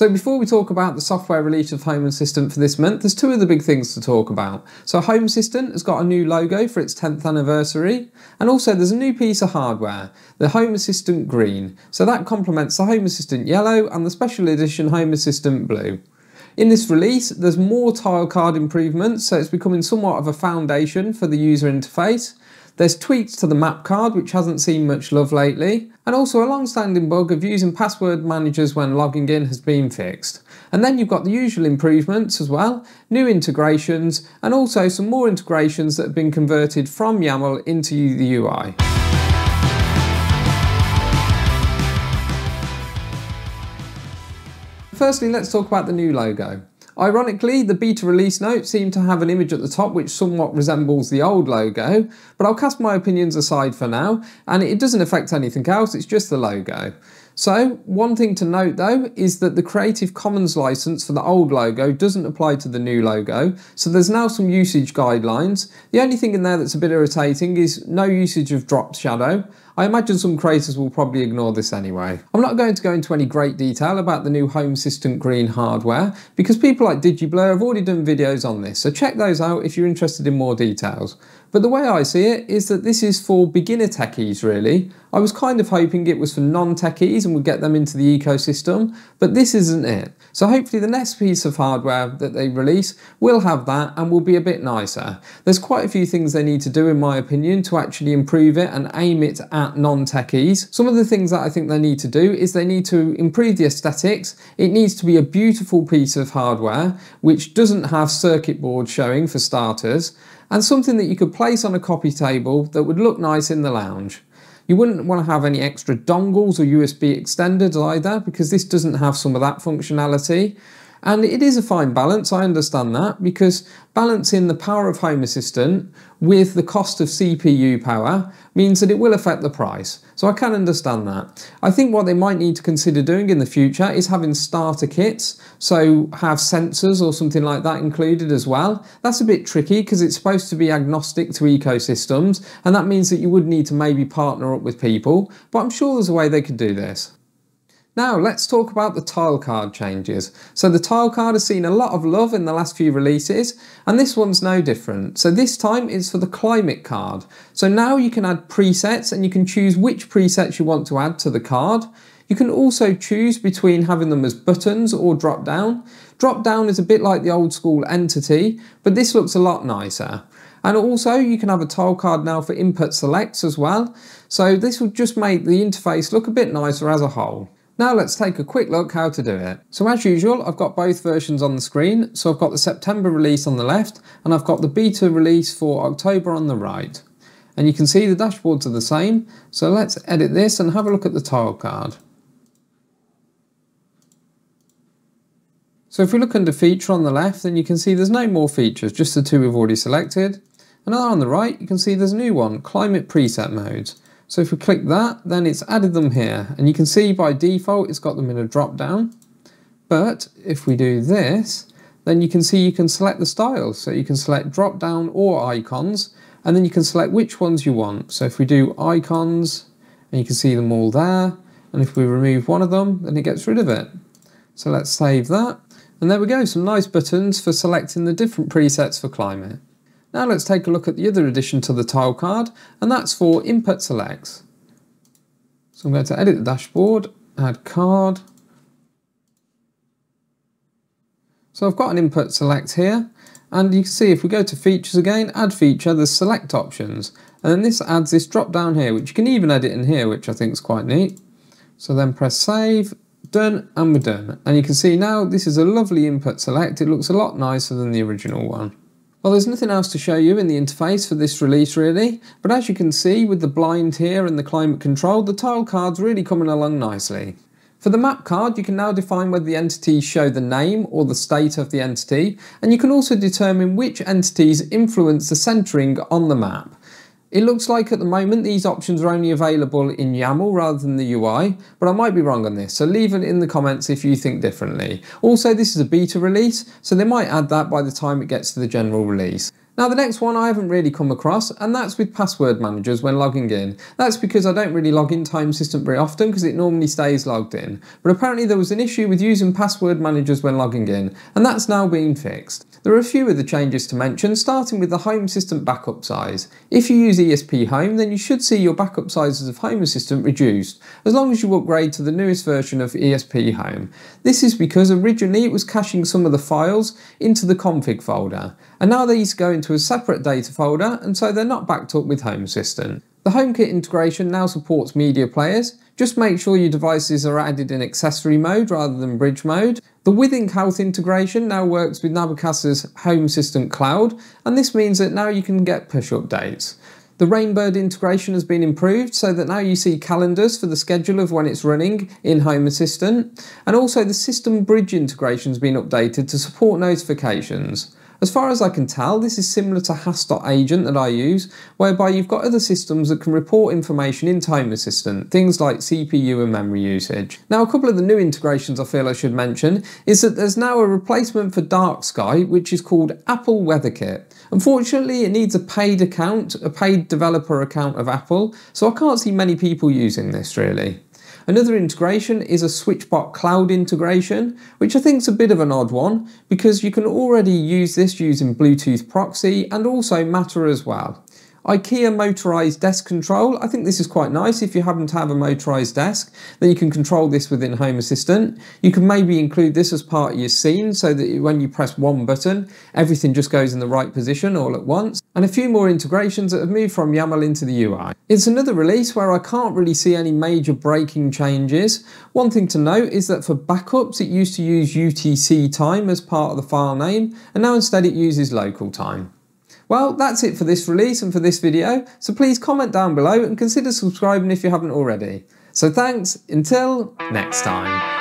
So before we talk about the software release of Home Assistant for this month, there's two other big things to talk about. So Home Assistant has got a new logo for its 10th anniversary, and also there's a new piece of hardware, the Home Assistant Green. So that complements the Home Assistant Yellow and the special edition Home Assistant Blue. In this release, there's more tile card improvements, so it's becoming somewhat of a foundation for the user interface. There's tweaks to the map card, which hasn't seen much love lately, and also a long-standing bug of using password managers when logging in has been fixed. And then you've got the usual improvements as well, new integrations, and also some more integrations that have been converted from YAML into the UI. Firstly, let's talk about the new logo. Ironically, the beta release notes seem to have an image at the top which somewhat resembles the old logo, but I'll cast my opinions aside for now, and it doesn't affect anything else, it's just the logo. So, one thing to note though is that the Creative Commons license for the old logo doesn't apply to the new logo, so there's now some usage guidelines. The only thing in there that's a bit irritating is no usage of drop shadow. I imagine some creators will probably ignore this anyway. I'm not going to go into any great detail about the new Home Assistant Green hardware because people like DigiBlur have already done videos on this, so check those out if you're interested in more details. But the way I see it is that this is for beginner techies really. I was kind of hoping it was for non-techies and would get them into the ecosystem, but this isn't it. So hopefully the next piece of hardware that they release will have that and will be a bit nicer. There's quite a few things they need to do in my opinion to actually improve it and aim it at non-techies. Some of the things that I think they need to do is they need to improve the aesthetics. It needs to be a beautiful piece of hardware which doesn't have circuit boards showing for starters and something that you could place on a coffee table that would look nice in the lounge. You wouldn't want to have any extra dongles or USB extenders either because this doesn't have some of that functionality. And it is a fine balance, I understand that, because balancing the power of Home Assistant with the cost of CPU power means that it will affect the price. So I can understand that. I think what they might need to consider doing in the future is having starter kits, so have sensors or something like that included as well. That's a bit tricky because it's supposed to be agnostic to ecosystems, and that means that you would need to maybe partner up with people, but I'm sure there's a way they could do this. Now let's talk about the tile card changes. So the tile card has seen a lot of love in the last few releases and this one's no different. So this time it's for the climate card. So now you can add presets and you can choose which presets you want to add to the card. You can also choose between having them as buttons or drop down. Drop down is a bit like the old school entity, but this looks a lot nicer. And also you can have a tile card now for input selects as well. So this will just make the interface look a bit nicer as a whole. Now let's take a quick look how to do it. So as usual, I've got both versions on the screen. So I've got the September release on the left and I've got the beta release for October on the right. And you can see the dashboards are the same. So let's edit this and have a look at the tile card. So if we look under feature on the left, then you can see there's no more features, just the two we've already selected. And on the right, you can see there's a new one, climate preset modes. So if we click that, then it's added them here. And you can see by default, it's got them in a drop down. But if we do this, then you can see you can select the styles. So you can select drop down or icons, and then you can select which ones you want. So if we do icons, and you can see them all there, and if we remove one of them, then it gets rid of it. So let's save that. And there we go, some nice buttons for selecting the different presets for climate. Now let's take a look at the other addition to the tile card, and that's for input selects. So I'm going to edit the dashboard, add card. So I've got an input select here, and you can see if we go to features again, add feature, there's select options. And then this adds this drop down here, which you can even edit in here, which I think is quite neat. So then press save, done, and we're done. And you can see now this is a lovely input select. It looks a lot nicer than the original one. Well, there's nothing else to show you in the interface for this release really, but as you can see with the blind here and the climate control, the tile card's really coming along nicely. For the map card, you can now define whether the entities show the name or the state of the entity, and you can also determine which entities influence the centering on the map. It looks like at the moment these options are only available in YAML rather than the UI, but I might be wrong on this, so leave it in the comments if you think differently. Also, this is a beta release, so they might add that by the time it gets to the general release. Now the next one I haven't really come across and that's with password managers when logging in. That's because I don't really log in Home Assistant very often because it normally stays logged in. But apparently there was an issue with using password managers when logging in and that's now been fixed. There are a few other changes to mention, starting with the Home Assistant backup size. If you use ESPHome, then you should see your backup sizes of Home Assistant reduced, as long as you upgrade to the newest version of ESPHome. This is because originally it was caching some of the files into the config folder, and now these go into a separate data folder, and so they're not backed up with Home Assistant. The HomeKit integration now supports media players. Just make sure your devices are added in accessory mode rather than bridge mode. The Withings Health integration now works with Nabu Casa's Home Assistant Cloud, and this means that now you can get push updates. The Rainbird integration has been improved so that now you see calendars for the schedule of when it's running in Home Assistant, and also the System Bridge integration has been updated to support notifications. As far as I can tell, this is similar to HASS.Agent that I use, whereby you've got other systems that can report information in Time Assistant, things like CPU and memory usage. Now, a couple of the new integrations I feel I should mention is that there's now a replacement for Dark Sky, which is called Apple WeatherKit. Unfortunately, it needs a paid account, a paid developer account of Apple, so I can't see many people using this really. Another integration is a SwitchBot Cloud integration, which I think is a bit of an odd one because you can already use this using Bluetooth proxy and also Matter as well. IKEA motorized desk control. I think this is quite nice if you happen to have a motorized desk, then you can control this within Home Assistant. You can maybe include this as part of your scene so that when you press one button, everything just goes in the right position all at once. And a few more integrations that have moved from YAML into the UI. It's another release where I can't really see any major breaking changes. One thing to note is that for backups, it used to use UTC time as part of the file name, and now instead it uses local time. Well, that's it for this release and for this video, so please comment down below and consider subscribing if you haven't already. So thanks, until next time.